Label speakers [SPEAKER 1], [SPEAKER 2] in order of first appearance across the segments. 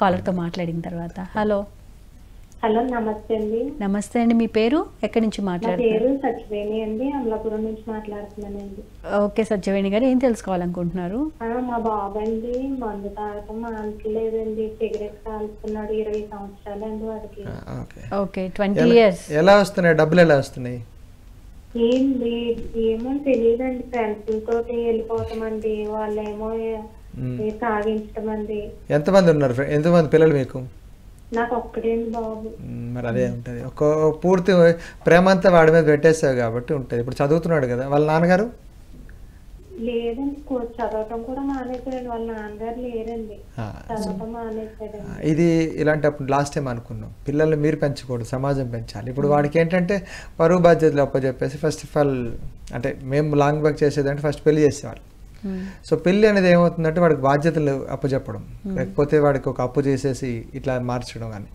[SPEAKER 1] కాలర్తో మాట్లాడిన తర్వాత. Hello.
[SPEAKER 2] Hello నమస్తే అండి.
[SPEAKER 1] నమస్తే అండి. మీ పేరు? ఎక్కడి నుంచి మాట్లాడుతున్నారు?
[SPEAKER 2] పేరు సచివేణి అండి. అమలాపురం నుంచి మాట్లాడుతున్నానండి.
[SPEAKER 1] ఓకే సత్యవేణి గారు ఏం తెలుసుకోవాలనుకుంటున్నారు?
[SPEAKER 2] ఆ, మా బాబు అండి మందు తాగటం మానట్లేదండి సిగరెట్ కాల్చుతున్నాడు ఇరవై సంవత్సరాలు అండి వాడికి.
[SPEAKER 3] ఓకే.
[SPEAKER 1] Okay twenty years.
[SPEAKER 3] ఎలా వస్తున్నాయి? డబ్బులు ఎలా వస్తున్నాయి?
[SPEAKER 2] ఏం లేదు ఏమో తెలియదండి. ఫ్రెండ్స్ తోటి వెళ్ళిపోతామండి. వాళ్ళేమో
[SPEAKER 3] ఎంతమంది ఉన్నారు ఎంతమంది పిల్లలు మీకు? మరి అదే ఉంటుంది. ఒక పూర్తి ప్రేమ అంతా వాడి మీద పెట్టేస్తావు కాబట్టి ఉంటుంది. ఇప్పుడు చదువుతున్నాడు కదా వాళ్ళ నాన్నగారు? ఇది ఇలాంటప్పుడు లాస్ట్ టైం అనుకున్నాం. పిల్లల్ని మీరు పెంచకూడదు సమాజం పెంచాలి. ఇప్పుడు వాడికి ఏంటంటే పరువు బాధ్యతలు అప్పచెప్పేసి ఫస్ట్ ఆఫ్ ఆల్ అంటే మేము లాంగ్ బ్యాక్ చేసేదంటే ఫస్ట్ పెళ్ళి చేసేవాళ్ళు. సో పెళ్ళి అనేది ఏమవుతుందంటే వాడికి బాధ్యతలు అప్పచెప్పడం లేకపోతే వాడికి ఒక అప్పు చేసేసి ఇట్లా మార్చడం కానీ.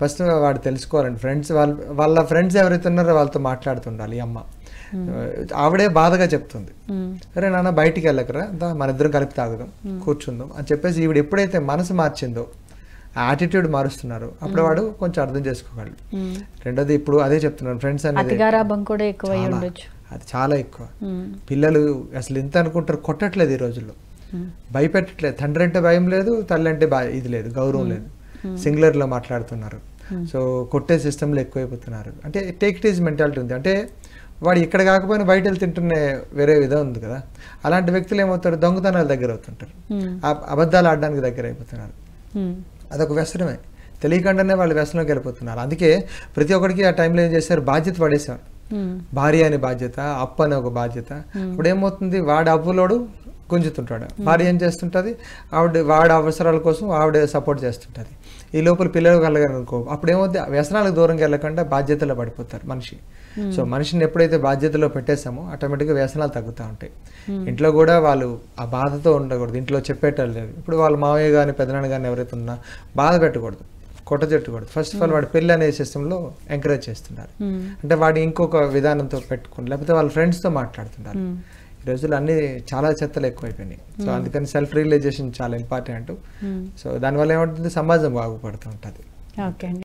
[SPEAKER 3] ఫస్ట్ వాడు తెలుసుకోవాలండి. ఫ్రెండ్స్ వాళ్ళ వాళ్ళ ఫ్రెండ్స్ ఎవరైతే ఉన్నారో వాళ్ళతో మాట్లాడుతుండాలి అమ్మ. ఆవిడే బాధగా చెప్తుంది. అరే నాన్న బయటికి వెళ్ళకరా? మన ఇద్దరం కలిపి తాగుదాం కూర్చుందాం అని చెప్పేసి ఈవిడ ఎప్పుడైతే మనసు మార్చిందో యాటిట్యూడ్ మారుస్తున్నారు అప్పుడు వాడు కొంచెం అర్థం చేసుకోగలడు. రెండోది ఇప్పుడు అదే చెప్తున్నాను ఫ్రెండ్స్ అనేది
[SPEAKER 1] కూడా ఎక్కువ. ఉండొచ్చు.
[SPEAKER 3] అది చాలా ఎక్కువ. పిల్లలు అసలు ఎంత అనుకుంటారు కొట్టట్లేదు ఈ రోజుల్లో. భయపెట్టట్లేదు. తండ్రి అంటే భయం లేదు తల్లి అంటే ఇది లేదు గౌరవం లేదు. సింగులర్లో మాట్లాడుతున్నారు. సో కొట్టే సిస్టంలో ఎక్కువైపోతున్నారు. అంటే టేక్ ఇట్ ఈజ్ మెంటాలిటీ ఉంది. అంటే వాడు ఇక్కడ కాకపోయినా బయట వెళ్ళి తింటున్న వేరే విధం ఉంది కదా. అలాంటి వ్యక్తులు ఏమవుతారు? దొంగతనాల దగ్గర అవుతుంటారు. అబద్ధాలు ఆడడానికి దగ్గర అయిపోతున్నారు. అదొక వ్యసనమే. తెలియకుండానే వాళ్ళు వ్యసనంలోకి వెళ్ళిపోతున్నారు. అందుకే ప్రతి ఒక్కరికి ఆ టైంలో ఏం చేశారు? బాధ్యత పడేశారు. భార్య అని బాధ్యత అప్పు అని ఒక బాధ్యత. ఇప్పుడు ఏమవుతుంది? వాడు అప్పులోడు గుంజుతుంటాడు. భార్య ఏం చేస్తుంటది? ఆవిడ వాడి అవసరాల కోసం ఆవిడ సపోర్ట్ చేస్తుంటది. ఈ లోపల పిల్లలు అనుకో అప్పుడు ఏమవుతుంది వ్యసనాలకు దూరంగా వెళ్ళకుండా బాధ్యతలో పడిపోతారు మనిషి. సో మనిషిని ఎప్పుడైతే బాధ్యతలో పెట్టేసామో ఆటోమేటిక్గా వ్యసనాలు తగ్గుతూ ఉంటాయి. ఇంట్లో కూడా వాళ్ళు ఆ బాధతో ఉండకూడదు. ఇంట్లో చెప్పేటప్పుడు లేదు ఇప్పుడు వాళ్ళ మావయ్య కానీ పెదనాన్న కానీ ఎవరైతే ఉన్నా బాధ పెట్టకూడదు. కొట్ట చెట్టకూడదు ఫస్ట్ ఆఫ్ ఆల్ వాడి పెళ్ళి అనే సిస్టంలో ఎంకరేజ్ చేస్తున్నారు.
[SPEAKER 1] మ్మ్.
[SPEAKER 3] అంటే వాడు ఇంకొక విధానంతో పెట్టుకుని లేకపోతే వాళ్ళ ఫ్రెండ్స్తో మాట్లాడుతున్నారు.
[SPEAKER 1] మ్మ్.
[SPEAKER 3] ఈ రోజుల్లో అన్ని చాలా చెత్తలు ఎక్కువైపోయినాయి. సో అందుకని సెల్ఫ్ రియలైజేషన్ చాలా ఇంపార్టెంట్. సో దానివల్ల ఏమంటుంది సమాజం బాగుపడుతూ ఉంటుంది.
[SPEAKER 1] ఓకే